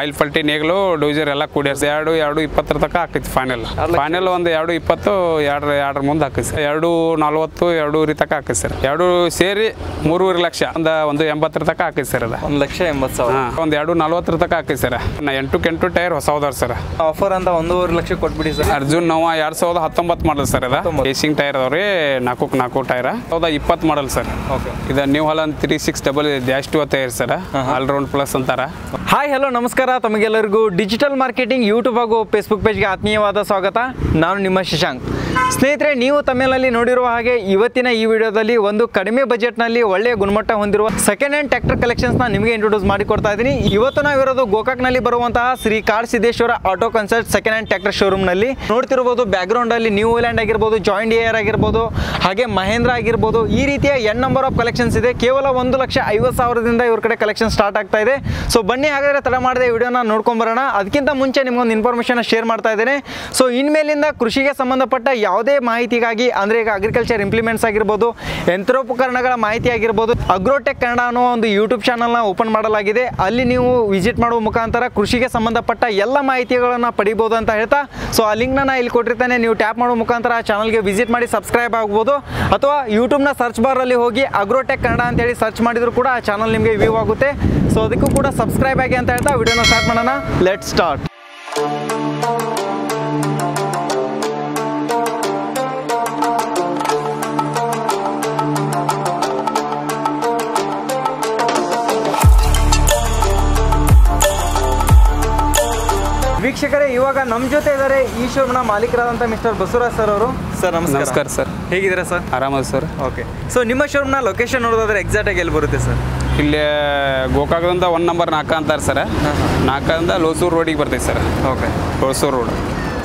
Oil ಫಲ್ಟಿ ನೇಗಲು ಡೂಜರ್ ಎಲ್ಲ ಕೂಡ್ಯಾರ ಎರಡು ಎರಡು ಇಪ್ಪತ್ತರ ತನಕ ಹಾಕೈತಿ ಫೈನಲ್ ಫೈನಲ್ ಒಂದು ಎರಡು ಇಪ್ಪತ್ತು ಎರಡು ಎರಡರ ಮುಂದೆ ಹಾಕೈತಿ ಸರ್ ಎರಡು ನಲ್ವತ್ತು ಎರಡೂವರೆ ತನಕ ಹಾಕೈತಿ ಸರ್ ಎರಡು ಸೇರಿ ಮೂರುವರೆ ಲಕ್ಷ ಒಂದು ಒಂದು ಎಂಬತ್ತರ ತನಕ ಹಾಕೈತಿ ಸರ್ ಅದ. ಒಂದು ಲಕ್ಷ ಎಂಬತ್ತು ಸಾವಿರ. ಒಂದು ಎರಡು ನಲ್ವತ್ತರ ತನಕ ಹಾಕೈತಿ ಸರ್ ನಾ ಎಂಟು ಎಂಟು ಟೈರ್ ಹೊಸ ಹೋದಾರ ಸರ್ ಆಫರ್ ಅಂತ ಒಂದೂವರೆ ಲಕ್ಷ ಕೊಟ್ಬಿಡಿ ಸರ್ ಅರ್ಜುನ್ ನೋವ ಎರಡು ಸಾವಿರದ ಹತ್ತೊಂಬತ್ತು ಮಾಡಲ್ ಸರ್ ಅದ. ಏಸಿಂಗ್ ಟೈರ್ ಅದಾವ್ರಿ ನಾಲ್ಕು ನಾಲ್ಕು ಟೈರ್ ಸಾವಿರದ ಇಪ್ಪತ್ತು ಮಾಡಲ್ ಸರ್ ಓಕೆ ಇದು New Holland three six double dash two tyre sir all round plus ಅಂತಾರ. ಹಾಯ್ ಹಲೋ ನಮಸ್ಕಾರ. ತಮಗೆಲ್ಲರಿಗೂ ಡಿಜಿಟಲ್ ಮಾರ್ಕೆಟಿಂಗ್ ಯೂಟ್ಯೂಬ್ ಹಾಗೂ ಫೇಸ್ಬುಕ್ ಪೇಜ್ಗೆ ಆತ್ಮೀಯವಾದ ಸ್ವಾಗತ. ನಾನು ನಿಮ್ಮ ಶಶಾಂಕ್. ಸ್ನೇಹಿತರೆ, ನೀವು ತಮಿಳಿನಲ್ಲಿ ನೋಡಿರುವ ಹಾಗೆ ಇವತ್ತಿನ ಈ ವಿಡಿಯೋದಲ್ಲಿ ಒಂದು ಕಡಿಮೆ ಬಜೆಟ್ನಲ್ಲಿ ಒಳ್ಳೆಯ ಗುಣಮಟ್ಟ ಹೊಂದಿರುವ ಸೆಕೆಂಡ್ ಹ್ಯಾಂಡ್ ಟ್ರ್ಯಾಕ್ಟರ್ ಕಲೆಕ್ಷನ್ಸ್ನ ನಿಮಗೆ ಇಂಟ್ರೊಡ್ಯೂಸ್ ಮಾಡಿಕೊಡ್ತಾ ಇದ್ದೀನಿ. ಇವತ್ತು ನಾವಿರೋದು ಗೋಕಾಕ್ನಲ್ಲಿ ಬರುವಂತಹ Shri Kar Siddeshwara auto concert second hand tractor ಶೋರೂಮ್ನಲ್ಲಿ ನೋಡ್ತಿರ್ಬೋದು ಬ್ಯಾಕ್ಗ್ರೌಂಡಲ್ಲಿ ನ್ಯೂ ಲ್ಯಾಂಡ್ ಆಗಿರ್ಬೋದು ಜಾಯಿಂಟ್ ಏರ್ ಆಗಿರ್ಬೋದು, ಹಾಗೆ ಮಹೇಂದ್ರ ಆಗಿರ್ಬೋದು, ಈ ರೀತಿಯ ಎನ್ ನಂಬರ್ ಆಫ್ ಕಲೆಕ್ಷನ್ಸ್ ಇದೆ. ಕೇವಲ ಒಂದು ಲಕ್ಷ ಐವತ್ತು ಸಾವಿರದಿಂದ ಇವ್ರ ಕಡೆ ಕಲೆಕ್ಷನ್ ಸ್ಟಾರ್ಟ್ ಆಗ್ತಾ ಇದೆ. ಸೊ ಬನ್ನಿ ಹಾಗಾದ್ರೆ ತಡ ಮಾಡಿದೆ ವಿಡಿಯೋನ ನೋಡ್ಕೊಂಬರೋಣ ಅದಕ್ಕಿಂತ ಮುಂಚೆ ನಿಮಗೊಂದು ಇನ್ಫಾರ್ಮೇಷನ್ ಶೇರ್ ಮಾಡ್ತಾ ಇದ್ದೇನೆ. ಸೊ ಇನ್ಮೇಲಿಂದ ಕೃಷಿಗೆ ಸಂಬಂಧಪಟ್ಟ ಯಾವುದೇ ಮಾಹಿತಿಗಾಗಿ, ಅಂದರೆ ಈಗ ಅಗ್ರಿಕಲ್ಚರ್ ಇಂಪ್ಲಿಮೆಂಟ್ಸ್ ಆಗಿರ್ಬೋದು, ಯಂತ್ರೋಪಕರಣಗಳ ಮಾಹಿತಿ ಆಗಿರ್ಬೋದು ಅಗ್ರೋಟೆಕ್ ಕನ್ನಡ ಅನ್ನೋ ಒಂದು ಯೂಟ್ಯೂಬ್ ಚಾನಲ್ನ ಓಪನ್ ಮಾಡಲಾಗಿದೆ. ಅಲ್ಲಿ ನೀವು ವಿಸಿಟ್ ಮಾಡುವ ಮುಖಾಂತರ ಕೃಷಿಗೆ ಸಂಬಂಧಪಟ್ಟ ಎಲ್ಲ ಮಾಹಿತಿಗಳನ್ನು ಪಡಿಬೋದು ಅಂತ ಹೇಳ್ತಾ ಸೊ ಆ ಲಿಂಕ್ನ ನಾ ಇಲ್ಲಿ ಕೊಟ್ಟಿರ್ತಾನೆ. ನೀವು ಟ್ಯಾಪ್ ಮಾಡುವ ಮುಖಾಂತರ ಆ ಚಾನಲ್ಗೆ ವಿಸಿಟ್ ಮಾಡಿ ಸಬ್ಸ್ಕ್ರೈಬ್ ಆಗ್ಬೋದು. ಅಥವಾ ಯೂಟ್ಯೂಬ್ನ ಸರ್ಚ್ ಬಾರಲ್ಲಿ ಹೋಗಿ ಅಗ್ರೋಟೆಕ್ ಕನ್ನಡ ಅಂತೇಳಿ ಸರ್ಚ್ ಮಾಡಿದರೂ ಕೂಡ ಆ ಚಾನಲ್ ನಿಮಗೆ ವ್ಯೂ ಆಗುತ್ತೆ. ಸೊ ಅದಕ್ಕೂ ಕೂಡ ಸಬ್ಸ್ಕ್ರೈಬ್ ಆಗಿ ಅಂತ ಹೇಳ್ತಾ ವಿಡಿಯೋನ ಸ್ಟಾರ್ಟ್ ಮಾಡೋಣ. ಲೆಟ್ ಸ್ಟಾರ್ಟ್ ಇವಾಗ ನಮ್ಮ ಜೊತೆ ಇದ್ದಾರೆ ಈ ಶೋರೂಮ್ನ ಮಾಲೀಕರಾದಂಥ ಮಿಸ್ಟರ್ ಬಸವರಾಜ್ ಸರ್ ಅವರು. ಸರ್ ನಮಸ್ಕಾರ. ಸರ್. ಹೇಗಿದ್ದೀರಾ ಸರ್? ಆರಾಮದ ಸರ್. ಓಕೆ ಸೊ ನಿಮ್ಮ ಶೋರೂಮ್ನ ಲೊಕೇಶನ್ ನೋಡೋದಾದ್ರೆ ಎಕ್ಸಾಕ್ಟ್ ಆಗಿ ಎಲ್ಲಿ ಬರುತ್ತೆ ಸರ್? ಇಲ್ಲಿ ಗೋಕಾಕದಿಂದ ಒನ್ ನಂಬರ್ ನಾಲ್ಕು ಅಂತಾರೆ ಸರ್. ನಾಲ್ಕರಿಂದ ಲೋಸೂರು ರೋಡಿಗೆ ಬರ್ತೈತೆ sir. Okay Losur road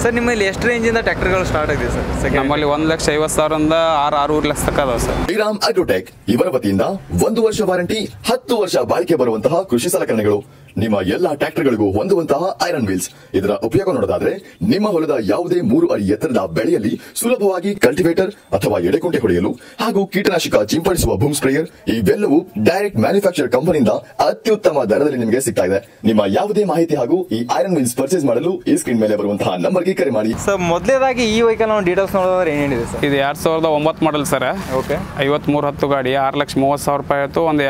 sir ನಿಮ್ಮಲ್ಲಿ ಎಷ್ಟು ರೇಂಜಿಂದ ಟ್ರ್ಯಾಕ್ಟರ್ಗಳು ಸ್ಟಾರ್ಟ್ ಆಗಿದೆ ಸರ್? ಸೆಕೆಂಡ್ ನಮ್ಮಲ್ಲಿ ಒಂದು ಲಕ್ಷ ಐವತ್ತು ಸಾವಿರದಿಂದ ಆರು ಆರೂವರೆ ಲಕ್ಷ ತನಕ ಅದಾವೆ ಸರ್. ಶ್ರೀರಾಮ್ ಅಗ್ರೋಟೆಕ್ ಇವರ ವತಿಯಿಂದ ಒಂದು ವರ್ಷ ವಾರಂಟಿ ಹತ್ತು ವರ್ಷ ಬಾಳಿಕೆ ಬರುವಂತಹ ಕೃಷಿ ಸಲಕರಣೆಗಳು. ನಿಮ್ಮ ಎಲ್ಲಾ ಟ್ರ್ಯಾಕ್ಟರ್ಗಳಿಗೂ ಹೊಂದುವಂತಹ ಐರನ್ ವೀಲ್ಸ್ ಇದರ ಉಪಯೋಗ ನೋಡೋದಾದ್ರೆ ನಿಮ್ಮ ಹೊಲದ ಯಾವುದೇ ಮೂರು ಅಡಿ ಎತ್ತರದ ಬೆಳೆಯಲ್ಲಿ ಸುಲಭವಾಗಿ ಕಲ್ಟಿವೇಟರ್ ಅಥವಾ ಎಡೆಕುಂಟೆ ಹೊಡೆಯಲು ಹಾಗೂ ಕೀಟನಾಶಕ ಸಿಂಪಡಿಸುವ ಬೂಮ್ ಸ್ಪ್ರೇಯರ್ ಇವೆಲ್ಲವೂ ಡೈರೆಕ್ಟ್ ಮ್ಯಾನುಫ್ಯಾಕ್ಚರ್ ಕಂಪನಿಯಿಂದ ಅತ್ಯುತ್ತಮ ದರದಲ್ಲಿ ನಿಮಗೆ ಸಿಗ್ತಾ ಇದೆ. ನಿಮ್ಮ ಯಾವುದೇ ಮಾಹಿತಿ ಹಾಗೂ ಈ ಐರನ್ ವೀಲ್ಸ್ ಪರ್ಚೇಸ್ ಮಾಡಲು ಈ ಸ್ಕ್ರೀನ್ ಮೇಲೆ ಬರುವಂತಹ ನಂಬರ್ಗೆ ಕರೆ ಮಾಡಿ. ಸರ್ ಮೊದಲೇದಾಗಿ ಈ ವೆಹಿಕಲ್ ನಾವು ಡೀಟೇಲ್ಸ್ ನೋಡೋದಾದ್ರೆ ಏನೇನಿದೆ ಸರ್? ಇದು ಎರಡ್ ಸಾವಿರದ ಒಂಬತ್ತು ಮಾಡಲ್ ಸರ್. ಓಕೆ. ಐವತ್ಮೂರು ಹತ್ತು ಗಾಡಿ ಆರು ಲಕ್ಷ ಮೂವತ್ತು ಸಾವಿರ ರೂಪಾಯಿ ಆಯಿತು ಒಂದು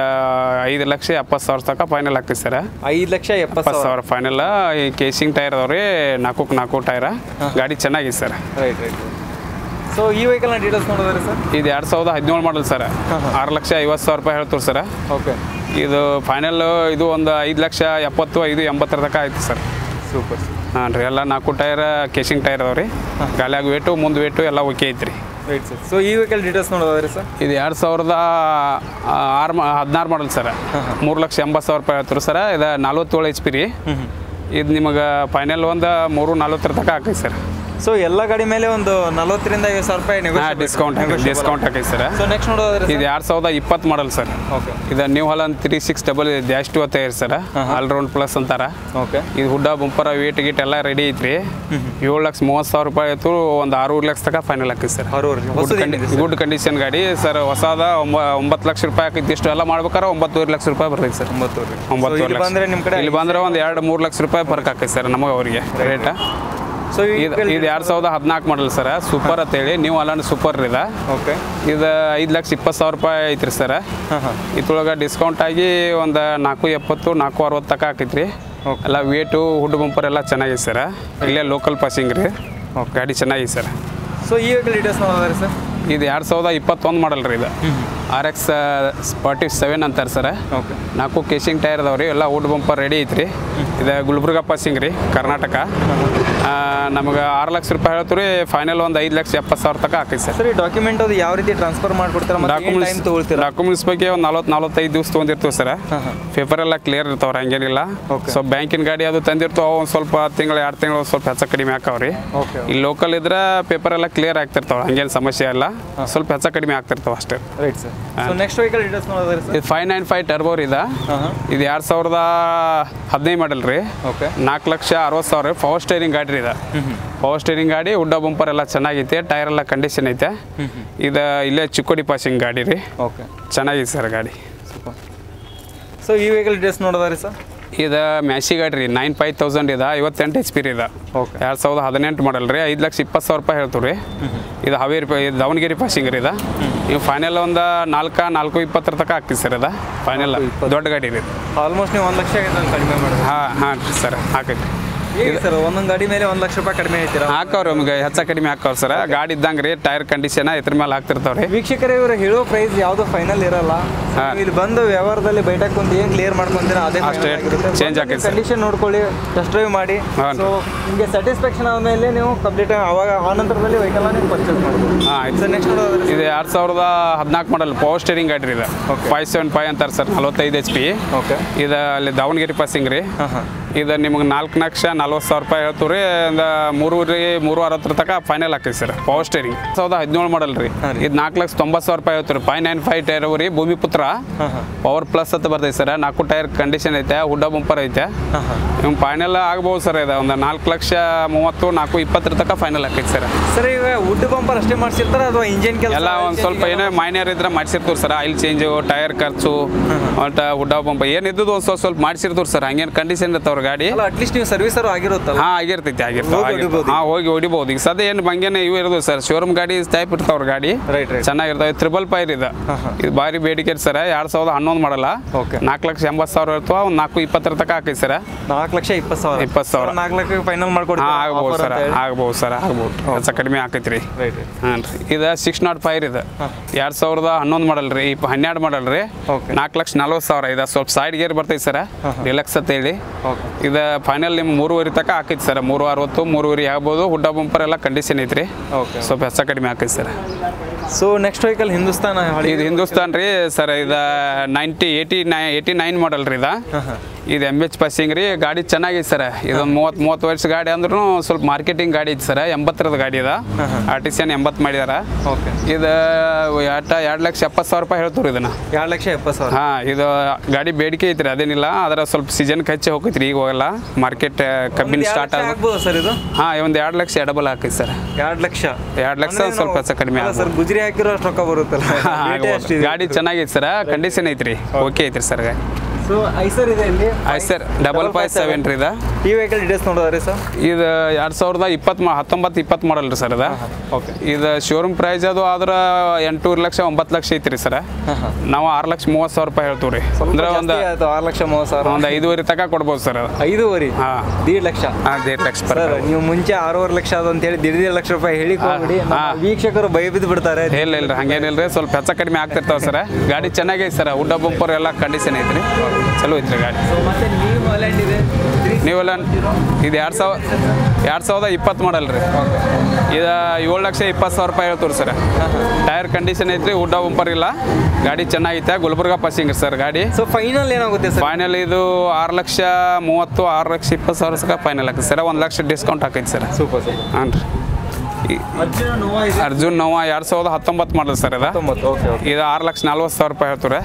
ಐದು ಲಕ್ಷ ಎಪ್ಪತ್ತು ಸಾವಿರ ತನಕ ಫೈನಲ್ ಆಗ್ತೈತೆ ಸರ್. ಐದು ಲಕ್ಷ ಎಪ್ಪತ್ತು ಸಾವಿರ. ಸಾವಿರ ಫೈನಲ್ ಈ ಕೇಸಿಂಗ್ ಟೈರ್ ಅದಾವ್ರಿ ನಾಲ್ಕು ನಾಲ್ಕು ಟೈರ ಗಾಡಿ ಚೆನ್ನಾಗಿದೆ ಸರ್. ರೈಟ್ ರೈಟ್ ಸೊ ಈ ವೆಹಿಕಲ್ ಡೀಟೇಲ್ಸ್ ನೋಡಿದ್ರೆ ಸರ್? ಇದು ಎರಡು ಸಾವಿರದ ಹದಿನೇಳು ಮಾಡಲ್ ಸರ್. ಆರು ಲಕ್ಷ ಐವತ್ತು ಸಾವಿರ ರೂಪಾಯಿ ಹೇಳ್ತೀವಿ ಸರ್. ಓಕೆ ಇದು ಫೈನಲ್ ಇದು ಒಂದು ಐದು ಲಕ್ಷ ಎಪ್ಪತ್ತು ಐದು ಎಂಬತ್ತರ ತನಕ ಆಯ್ತು ಸರ್. ಸೂಪರ್ ಹಾಂ ರೀ ಎಲ್ಲ ನಾಲ್ಕು ಟೈರ್ ಕೇಸಿಂಗ್ ಟೈರ್ ಅದಾವೆ ರೀ ಗಾಲಿಯಾಗ ವೇಟು ಮುಂದೆ ವೇಟು ಎಲ್ಲ ಓಕೆ ಐತ್ರಿ. ರೈಟ್ ಸರ್ ಸೊ ಈ ವೆಹಿಕಲ್ ಡೀಟೇಲ್ಸ್ ನೋಡೋದಾದ್ರೆ ಸರ್ ಇದು ಎರಡು ಸಾವಿರದ ಆರು ಹದಿನಾರು ಮಾಡಲ್ ಸರ್ ಮೂರು ಲಕ್ಷ ಎಂಬತ್ತು ಸಾವಿರ ರೂಪಾಯಿ ಆಯ್ತು ಸರ್ ಇದು ನಲ್ವತ್ತೇಳು ಎಚ್ ಪಿ ರೀ. ಇದು ನಿಮಗೆ ಫೈನಲ್ ಒಂದು ಮೂರು ನಲ್ವತ್ತರ ತನಕ ಹಾಕೈತೆ ಸರ್ ಸೊ ಎಲ್ಲ ಗಾಡಿ ಮೇಲೆ ಒಂದು ನಲವತ್ತರಿಂದ ಐವತ್ತು ಸಾವಿರ ರೂಪಾಯಿ ಡಿಸ್ಕೌಂಟ್ ಡಿಸ್ಕೌಂಟ್ ಹಾಕೈತೆ ಸರ್. ಸೊ ನೆಕ್ಸ್ಟ್ ನೋಡೋದ್ರೆ ಇದು ಎರಡು ಸಾವಿರದ ಇಪ್ಪತ್ತು ಮಾಡಲ್ ಸರ್. ಓಕೆ ಇದು New Holland three six double dash two tyre sir. All round plus ಅಂತಾರ. ಓಕೆ ಇದು ಹುಡ್ಡ ಬುಂಪರ ವೇಟ್ ಗೀಟ್ ಎಲ್ಲ ರೆಡಿ ಐತ್ರಿ. ಏಳು ಲಕ್ಷ ಮೂವತ್ತು ಸಾವಿರ ರೂಪಾಯಿ ಆಯಿತು ಒಂದು ಆರೂರು ಲಕ್ಷ ತನಕ ಫೈನಲ್ ಹಾಕೈತೆ ಸರ್? ಗುಡ್ ಕಂಡೀಷನ್ ಗಾಡಿ ಸರ್ ಹೊಸದ ಒಂಬ ಒಂಬತ್ತು ಲಕ್ಷ ರೂಪಾಯಿ ಹಾಕೈತಿ ಇಷ್ಟು ಎಲ್ಲ ಮಾಡ್ಬೇಕಾದ್ರೆ ಒಂಬತ್ತುವರೆ ಲಕ್ಷ ರೂಪಾಯಿ ಬರ್ತೈತೆ ಸರ್. ಒಂಬತ್ತೂರು ಒಂಬತ್ತು ಇಲ್ಲಿ ಲಕ್ಷ. ಬಂದ್ರೆ ನಿಮ್ಮ ಕಡೆ ಇಲ್ಲಿ ಬಂದ್ರೆ ಒಂದು ಎರಡು ಮೂರು ಲಕ್ಷ ರೂಪಾಯಿ ಬರ್ಕಾಕೈತೆ ಹಾಕೈತೆ ಸರ್ ನಮಗೆ ಅವರಿಗೆ ರೇಟ್. ಸೊ ಇದು ಇದು ಎರಡು ಸಾವಿರದ ಹದಿನಾಲ್ಕು ಮಾಡಲ್ ಸರ್ ಸೂಪರ್ ಅಂತೇಳಿ ನೀವು ಅಲ್ಲ ಸೂಪರ್ ಇದೆ. ಓಕೆ ಇದು ಐದು ಲಕ್ಷ ಇಪ್ಪತ್ತು ಸಾವಿರ ರೂಪಾಯಿ ಐತ್ರಿ ಸರ್. ಇದ್ರೊಳಗೆ ಡಿಸ್ಕೌಂಟ್ ಆಗಿ ಒಂದು ನಾಲ್ಕು ಎಪ್ಪತ್ತು ನಾಲ್ಕು ಅರವತ್ತು ತನಕ ಹಾಕೈತ್ರಿ. ಎಲ್ಲ ವೇಟು ಹುಡ್ ಬಂಪರ್ ಎಲ್ಲ ಚೆನ್ನಾಗಿದೆ ಸರ್. ಇಲ್ಲೇ ಲೋಕಲ್ ಪಾಸಿಂಗ್ ರೀ. ಗಾಡಿ ಚೆನ್ನಾಗಿದೆ ಸರ್. ಸೊ ಈ ವೆಹಿಕಲ್ ಡೀಟೇಲ್ಸ್ ಸರ್? ಇದು ಎರಡು ಸಾವಿರದ ಇಪ್ಪತ್ತೊಂದು ಮಾಡಲ್ ರೀ ಇದು. ಆರ್ ಎಕ್ಸ್ ಫಾರ್ಟಿ ಸೆವೆನ್ ಅಂತಾರೆ ಸರ್. ಓಕೆ. ನಾಲ್ಕು ಕೇಸಿಂಗ್ ಟೈರ್ ಅದಾವೆ ರೀ ಎಲ್ಲ ಊಟ ಬಂಪರ್ ರೆಡಿ ಐತ್ರಿ. ಇದು ಗುಲ್ಬರ್ಗ ಪಾಸಿಂಗ್ ರೀ ಕರ್ನಾಟಕ. ನಮಗೆ ಆರು ಲಕ್ಷ ರೂಪಾಯಿ ಹೇಳ್ತೀವಿ ರೀ ಫೈನಲ್ ಒಂದು ಐದು ಲಕ್ಷ ಎಪ್ಪತ್ತು ಸಾವಿರ ತನಕ ಹಾಕೈತೆ ಸರ್. ಸರ್ ಈ ಡಾಕ್ಯುಮೆಂಟ್ ಅದು ಯಾವ ರೀತಿ ಟ್ರಾನ್ಸ್ಫರ್ ಮಾಡಿಕೊಡ್ತಾರೆ ಡಾಕ್ಯುಮೆಂಟ್ಸ್ ತೊಗೊಳ್ತೀವಿ ಡಾಕ್ಯುಮೆಂಟ್ಸ್ ಬಗ್ಗೆ ಒಂದು ನಲ್ವತ್ತು ನಲ್ವತ್ತೈದು ದಿವಸ ತೊಗೊಂಡಿರ್ತೀವಿ ಸರ್. ಪೇಪರೆಲ್ಲ ಕ್ಲಿಯರ್ ಪೇಪರ್ ಎಲ್ಲ ಕ್ಲಿಯರ್ ಇರ್ತಾವ್ರಿ ಹಂಗೇನಿಲ್ಲ. ಸೊ ಬ್ಯಾಂಕಿನ ಗಾಡಿ ಅದು ತಂದಿರ್ತಾವ ಒಂದು ಸ್ವಲ್ಪ ತಿಂಗಳು ಎರಡು ತಿಂಗಳು ಸ್ವಲ್ಪ ಹೆಚ್ಚು ಕಡಿಮೆ ಹಾಕಾವ್ರಿ. ಓಕೆ ಇಲ್ಲಿ ಲೋಕಲ್ ಇದ್ರೆ ಪೇಪರ್ ಎಲ್ಲ ಕ್ಲಿಯರ್ ಆಗ್ತಿರ್ತಾವ ಹಂಗೇನು ಸಮಸ್ಯೆ ಇಲ್ಲ. ಸ್ವಲ್ಪ ಹೆಚ್ಚು ಕಡಿಮೆ ಆಗ್ತಿರ್ತಾವ ಅಷ್ಟೇ. Right sir next vehicle details ನೋಡೋದಾದ್ರೆ ಸರ್ ಇದು ಫೈವ್ ನೈನ್ ಫೈವ್ ಟರ್ಬೋರ್ ಇದೆ. ಇದು ಎರಡು ಸಾವಿರದ ಹದಿನೈದು ಮಾಡಲ್ ರೀ. ಓಕೆ ನಾಲ್ಕು ಲಕ್ಷ ಅರವತ್ತು ಸಾವಿರ ಪವರ್ ಸ್ಟೇರಿಂಗ್ ಗಾಡಿ ರೀ ಇದು. ಪವರ್ ಸ್ಟೇರಿಂಗ್ ಗಾಡಿ ಉಡ್ಡ ಬಂಪರ್ ಎಲ್ಲ ಚೆನ್ನಾಗೈತೆ ಟೈರ್ ಎಲ್ಲ ಕಂಡೀಷನ್ ಐತೆ. ಇದು ಇಲ್ಲೇ ಚಿಕ್ಕೋಡಿ ಪಾಸಿಂಗ್ ಗಾಡಿ ರೀ. ಓಕೆ ಚೆನ್ನಾಗಿದೆ ಸರ್ ಗಾಡಿ. ಸೂಪರ್ ಸೊ ಈ ವೆಹಿಕಲ್ ಡೀಟೇಲ್ಸ್ ನೋಡೋದಾದ್ರೆ ಸರ್ ಇದು ಮ್ಯಾಸಿ ಗಾಡಿ ರೀ ನೈನ್ ಫೈವ್ ತೌಸಂಡ್ ಇದೆ ಐವತ್ತೆಂಟು ಎಚ್ ಪಿ ರೀ ಇದು. ಓಕೆ ಎರಡು ಸಾವಿರದ ಹದಿನೆಂಟು ಮಾಡಲ್ ರೀ ಐದು ಲಕ್ಷ ಇಪ್ಪತ್ತು ಸಾವಿರ ರೂಪಾಯಿ ಹೇಳ್ತೀವಿ ರೀ. ಇದು ಹಾವೇರಿ ರೂಪಾಯಿ ಇದು ದಾವಣಗೆರೆ ಪಾಸಿಂಗ್ ರೀ ಇದು. ನೀವು ಫೈನಲ್ ಒಂದು ನಾಲ್ಕು ನಾಲ್ಕು ಇಪ್ಪತ್ತರ ತನಕ ಹಾಕ್ತೀವಿ ಸರ್ ಇದು. ಫೈನಲ್ ದೊಡ್ಡ ಗಾಡಿ ರೀ ಆಲ್ಮೋಸ್ಟ್ ನೀವು ಒಂದು ಲಕ್ಷ ಕಡಿಮೆ ಮಾಡಿ ಹಾಂ ಹಾಂ ಸರ್ ಹಾಕೈತಿ ಸರ್ ಒಂದೊಂದು ಗಾಡಿ ಮೇಲೆ ಒಂದು ಲಕ್ಷ ರೂಪಾಯಿ ಕಡಿಮೆ ಹೇಳ್ತೀರಾ? ಹಾಕವ್ರಿ ನಮ್ಗೆ ಹೆಚ್ಚ ಕಡಿಮೆ ಹಾಕವ್ರಿ ಸರ್. ಗಾಡಿ ಇದ್ದಂಗೆ ರೀ ಟೈರ್ ಕಂಡೀಷನ್ ಇದ್ರ ಮೇಲೆ ಹಾಕ್ತಿರ್ತಾವ್ರಿ. ವೀಕ್ಷಕರೇ ಇವರು ಹೇಳೋ ಪ್ರೈಸ್ ಯಾವುದು ಫೈನಲ್ ಇರಲ್ಲ. ಇಲ್ಲಿ ಬಂದು ವ್ಯವಹಾರದಲ್ಲಿ ಬೈಟಕ್ ಕುಂತು ಏನು ಕ್ಲಿಯರ್ ಮಾಡ್ಕೊಂತೀರಾ ಅದೇ ಅಷ್ಟೇ. Change sir. ಕಂಡೀಷನ್ ನೋಡ್ಕೊಳ್ಳಿ ಟೆಸ್ಟ್ ಡ್ರೈವ್ ಮಾಡಿ. ಸೊ ನಿಮಗೆ ಸ್ಯಾಟಿಸ್ಫ್ಯಾಕ್ಷನ್ ಆದಮೇಲೆ ನೀವು ಕಂಪ್ಲೀಟ್ ಅವಾಗ ಆನಂತರದಲ್ಲಿ ನಂತರದಲ್ಲಿ ನೀವು ಪರ್ಚೇಸ್ ಮಾಡ್ಬೋದು. ಹಾಂ ಸರ್ ನೆಕ್ಸ್ಟ್ ಇದು ಎರಡು ಸಾವಿರದ ಹದಿನಾಲ್ಕು ಮಾಡಲ್ ಪವರ್ ಸ್ಟೇರಿಂಗ್ ಗಾಡಿ ರೀ ಇದು. ಫೈವ್ ಸೆವೆನ್ ಫೈವ್ ಅಂತಾರೆ ಸರ್ ನಲ್ವತ್ತೈದು ಎಚ್ ಪಿ ಓಕೆ ಇದು ಅಲ್ಲಿ ದಾವಣಗೆರೆ ಪಾಸಿಂಗ್ ರೀ. ಹಾಂ ಹಾಂ. ಇದು ನಿಮ್ಗೆ ನಾಲ್ಕು ಲಕ್ಷ ನಲ್ವತ್ತು ಸಾವಿರ ರೂಪಾಯಿ ಹೇಳ್ತೀವಿ ರೀ. ಒಂದು ಮೂರುವರೆ ಮೂರು ಅರವತ್ತರ ತನಕ ಫೈನಲ್ ಹಾಕೈತಿ ಸರ್ ಪವರ್ ಸ್ಟೇರಿಂಗ್ ಸಾವಿರದ ಹದಿನೇಳು ಮಾಡಲ್ ರೀ. ಇದು ನಾಲ್ಕು ಲಕ್ಷ ತೊಂಬತ್ತು ಸಾವಿರ ರೂಪಾಯಿ ಹೇಳ್ತೀವಿ ಫೈವ್ ನೈನ್ ಫೈವ್ ಟೈರ್ ರೀ ಭೂಮಿಪುತ್ರ ಪವರ್ ಪ್ಲಸ್ ಅಂತ ಬರ್ತೈತೆ ಸರ್ ನಾಲ್ಕು ಟೈರ್ ಕಂಡೀಷನ್ ಐತೆ ಹುಡ್ಡ ಬಂಪರ್ ಐತೆ. ನಿಮ್ಗೆ ಫೈನಲ್ ಆಗ್ಬೋದು ಸರ್ ಇದು. ಒಂದು ನಾಲ್ಕು ಲಕ್ಷ ಮೂವತ್ತು ನಾಲ್ಕು ಇಪ್ಪತ್ತರ ತನಕ ಫೈನಲ್ ಹಾಕೈತಿ ಸರ್ ಸರ್ ಈಗ ವುಡ್ ಬಂಪರ್ ಅಷ್ಟೇ ಮಾಡಿಸಿರ್ತಾರೆ ಅಥವಾ ಇಂಜಿನ್ ಕೆಲಸ ಎಲ್ಲ ಒಂದು ಸ್ವಲ್ಪ ಏನೋ ಮೈನರ್ ಇದ್ರೆ ಮಾಡಿಸಿರ್ತೀವಿ ಸರ್ ಆಯಿಲ್ ಚೇಂಜು ಟೈರ್ ಖರ್ಚು ಒಟ್ಟು ಹುಡ್ಡ ಬಂಪ ಏನಿದ್ದು ಒಂದು ಸ್ವಲ್ಪ ಸ್ವಲ್ಪ ಮಾಡಿಸಿರ್ತೀವಿ ಸರ್ ಹಂಗೇನು ಕಂಡೀಷನ್ ಇರ್ತಾವ್ರ ಗಾಡಿ? ಅಲ್ಲ ಅಟ್ಲೀಸ್ಟ್ ನೀವು ಸರ್ವಿಸರು ಆಗಿರುತ್ತಲ್ಲ. ಹಾಂ ಆಗಿರ್ತೈತಿ ಆಗಿರ್ತದೆ ಹೋಗಿ ಹೊಡಿಬಹುದು ಹಾಂ ಹೋಗಿ ಹೊಡಿಬೋದು. ಈಗ ಸದ್ಯ ಏನು ಬಂಗೇನೆ ಇವು ಇರೋದು ಸರ್ ಶೋರೂಮ್ ಗಾಡಿ ಟೈಪ್ ಇರ್ತಾವ್ರ ಗಾಡಿ. ರೈಟ್ ಚೆನ್ನಾಗಿರ್ತಾವೆ ತ್ರಿಬಲ್ ಪೈರ್ ಇದೆ. ಇದು ಭಾರಿ ಬೇಡಿಕೆ ಸರ್ ಎರಡು ಸಾವಿರದ ಹನ್ನೊಂದು ಮಾಡಲ್ಲ. Okay. ನಾಲ್ಕು ಲಕ್ಷ ಎಂಬತ್ತು ಸಾವಿರ ಇರ್ತಾವ ಒಂದು ನಾಲ್ಕು ಇಪ್ಪತ್ತರ ತನಕ ಹಾಕೈತಿ ಸರ್. ನಾಲ್ಕು ಲಕ್ಷ ಇಪ್ಪತ್ತು ಸಾವಿರ. ಇಪ್ಪತ್ತು ಸಾವಿರ. ನಾಲ್ಕು ಲಕ್ಷ ಫೈನಲ್ ಹಾಂ ಆಗ್ಬೋದು ಸರ್ ಆಗ್ಬೋದು ಸರ್ ಆಗ್ಬೋದು. ಹೆಚ್ಚು ಕಡಿಮೆ ಆಕೈತಿ ರೀ ರೈಟ್ ಹಾಂ ರೀ. ಇದು ಸಿಕ್ಸ್ ನಾಟ್ ಫೈರ್ ಇದೆ. ಎರಡು ಸಾವಿರದ ಹನ್ನೊಂದು ಮಾಡಲ್ ರೀ ಇಪ್ಪ ಹನ್ನೆರಡು ಮಾಡಲ್ ರೀ. ನಾಲ್ಕು ಲಕ್ಷ ನಲ್ವತ್ತು ಸಾವಿರ ಇದೆ. ಸ್ವಲ್ಪ ಸೈಡ್ ಗೇರ್ ಬರ್ತೈತಿ ಸರ್ ರಿಲ್ಯಾಕ್ಸ್ ಅಂತ ಹೇಳಿ. ಓಕೆ ಇದು ಫೈನಲ್ ನಿಮ್ಮ ಮೂರುವರೆ ತನಕ ಹಾಕೈತಿ ಸರ್ ಮೂರು ಅರವತ್ತು ಮೂರುವರೆ ಆಗ್ಬೋದು. ಹುಡ್ಡ ಬಂಪರ್ ಎಲ್ಲ ಕಂಡೀಷನ್ ಐತ್ರಿ. ಓಕೆ ಸ್ವಲ್ಪ ಹೆಚ್ಚು ಕಡಿಮೆ ಹಾಕೈತಿ sir so next vehicle Hindustan ಇದು ಹಿಂದೂಸ್ತಾನ ರೀ ಸರ್ ಇದು ನೈಂಟಿ ಏಯ್ಟಿ ನೈ ಏಯ್ಟಿ ನೈನ್ ಮಾಡಲ್ ರೀ ಇದು ಇದು ಎಂ ಎಚ್ ಪಾಸಿಂಗ್ ರೀ ಗಾಡಿ ಚೆನ್ನಾಗೈತೆ ಸರ್. ಇದೊಂದು ಮೂವತ್ತು ಮೂವತ್ತು ವರ್ಷ ಗಾಡಿ ಅಂದ್ರೂ ಸ್ವಲ್ಪ ಮಾರ್ಕೆಟಿಂಗ್ ಗಾಡಿ ಐತಿ ಸರ್ ಎಂಬತ್ತರದ ಗಾಡಿ ಇದೆ ಆರ್ ಟಿ ಸಿ ಎನ್ ಎಂಬತ್ತು ಮಾಡಿದಾರೆ. ಓಕೆ ಇದು ಎಟ ಎರಡು ಲಕ್ಷ ಎಪ್ಪತ್ತು ಸಾವಿರ ರೂಪಾಯಿ ಹೇಳ್ತೀವಿ ಇದನ್ನ. ಎರಡು ಲಕ್ಷ ಎಪ್ಪತ್ತು ಸಾವಿರ. ಹಾಂ ಇದು ಗಾಡಿ ಬೇಡಿಕೆ ಐತ್ರಿ ಅದೇನಿಲ್ಲ ಅದರ ಸ್ವಲ್ಪ ಸೀಸನ್ಗೆ ಹಚ್ಚಿ ಹೋಗೈತ್ರಿ ಈಗ ಹೋಗಲ್ಲ. ಮಾರ್ಕೆಟ್ ಕಬ್ಬಿನ ಸ್ಟಾರ್ಟ್ ಆಗ ಆಗ್ಬೋದು ಸರ್ ಇದು? ಹಾಂ ಒಂದು ಎರಡು ಲಕ್ಷ ಎಡಬಲ್ ಹಾಕೈತಿ ಸರ್. ಎರಡು ಲಕ್ಷ. ಎರಡು ಲಕ್ಷ ಸ್ವಲ್ಪ ಹೆಚ್ಚು ಕಡಿಮೆ ಸರ್. ಗುಜರಿ ಹಾಕಿರೋ ಅಷ್ಟು ರೊಕ್ಕ ಬರುತ್ತಲ್ಲ. ಗಾಡಿ ಚೆನ್ನಾಗೈತೆ ಸರ್ ಕಂಡೀಷನ್ ಐತ್ರಿ. ಓಕೆ ಐತ್ರಿ ಸರ್ ಸೊ ಐಸರ್ ಇದೆ ಇಲ್ಲಿ. Eicher sir double five seven ರೀ ಇದು ಈ ವೆಹಿಕಲ್ ಡೀಟೇಲ್ಸ್ ನೋಡೋದ್ರಿ ಸರ್ ಇದು ಎರಡು ಸಾವಿರದ ಇಪ್ಪತ್ತು ಮಾ ಹತ್ತೊಂಬತ್ತು ಇಪ್ಪತ್ತು ಮಾಡಲ್ ರೀ ಸರ್ ಇದು. ಓಕೆ ಇದು ಶೋರೂಮ್ ಪ್ರೈಸ್ ಅದು ಆದ್ರೆ ಎಂಟೂರು ಲಕ್ಷ ಒಂಬತ್ತು ಲಕ್ಷ ಐತ್ರಿ ಸರ್ ನಾವು ಆರು ಲಕ್ಷ ಮೂವತ್ತು ಸಾವಿರ ರೂಪಾಯಿ ಹೇಳ್ತೀವಿ ರೀ. ಅಂದ್ರೆ ಒಂದು ಆರು ಲಕ್ಷ ಮೂವತ್ತು ಸಾವಿರ. ಒಂದು ಐದೂವರೆ ತಕ ಕೊಡ್ಬೋದು ಸರ್ ಅದು. ಐದೂವರೆ? ಹಾಂ. ದೀಡ್ ಲಕ್ಷ? ಹಾಂ ದೇಡ್ ಲಕ್ಷ ಸರ್ ನೀವು ಮುಂಚೆ ಆರೂವರೆ ಲಕ್ಷ ಅದು ಅಂತ ಹೇಳಿ ದೀಡ್ ಲಕ್ಷ ರೂಪಾಯಿ ಹೇಳಿ ಕೊಡಿ ವೀಕ್ಷಕರು ಭಯ ಬಿದ್ದು ಬಿಡ್ತಾರೆ. ಇಲ್ಲ ಇಲ್ಲ ಹಂಗೇನಿಲ್ಲ ರೀ ಸ್ವಲ್ಪ ಹೆಚ್ಚ ಕಡಿಮೆ ಆಗ್ತಿರ್ತಾವೆ ಸರ್ ಗಾಡಿ ಚೆನ್ನಾಗೈತೆ ಸರ್ ಉಡ್ಡ ಬಂಪರ್ ಎಲ್ಲ ಕಂಡೀಷನ್ ಐತ್ರಿ. ಚಲೋ ಐತ್ರಿ ಗಾಡಿ. ನೀವು ಇದೆ ಎರಡು ಸಾವಿರ ಎರಡು ಸಾವಿರದ ಇಪ್ಪತ್ತು ಮಾಡಲ್ ರೀ. ಇದು ಏಳು ಲಕ್ಷ ಇಪ್ಪತ್ತು ಸಾವಿರ ರೂಪಾಯಿ ಹೇಳ್ತೀವಿ ಸರ್. ಟೈರ್ ಕಂಡೀಷನ್ ಐತ್ರಿ ಊಟ ಉಂಪರ್ ಇಲ್ಲ. ಗಾಡಿ ಚೆನ್ನಾಗೈತೆ ಗುಲ್ಬರ್ಗ ಪಾಸಿಂಗ್ ಸರ್ ಗಾಡಿ. ಸೊ ಫೈನಲ್ ಏನಾಗುತ್ತೆ ಸರ್? ಫೈನಲ್ ಇದು ಆರು ಲಕ್ಷ ಮೂವತ್ತು ಆರು ಲಕ್ಷ ಇಪ್ಪತ್ತು ಸಾವಿರ ಸಕ ಫೈನಲ್ ಆಗುತ್ತೆ ಸರ್. ಒಂದು ಲಕ್ಷ ಡಿಸ್ಕೌಂಟ್ ಹಾಕೈತೆ ಸರ್. ಸೂಪರ್ ಸರ್ ಹಾಂ ರೀ. ಅರ್ಜುನ್ ನೋವಾ ಎರಡು ಸಾವಿರದ ಹತ್ತೊಂಬತ್ತು ಮಾಡಲ್ ಸರ್ ಇದು. ತೊಂಬತ್ತು ಓಕೆ ಓಕೆ ಇದು ಆರು ಲಕ್ಷ ನಲ್ವತ್ತು ಸಾವಿರ ರೂಪಾಯಿ ಹೇಳ್ತಾರೆ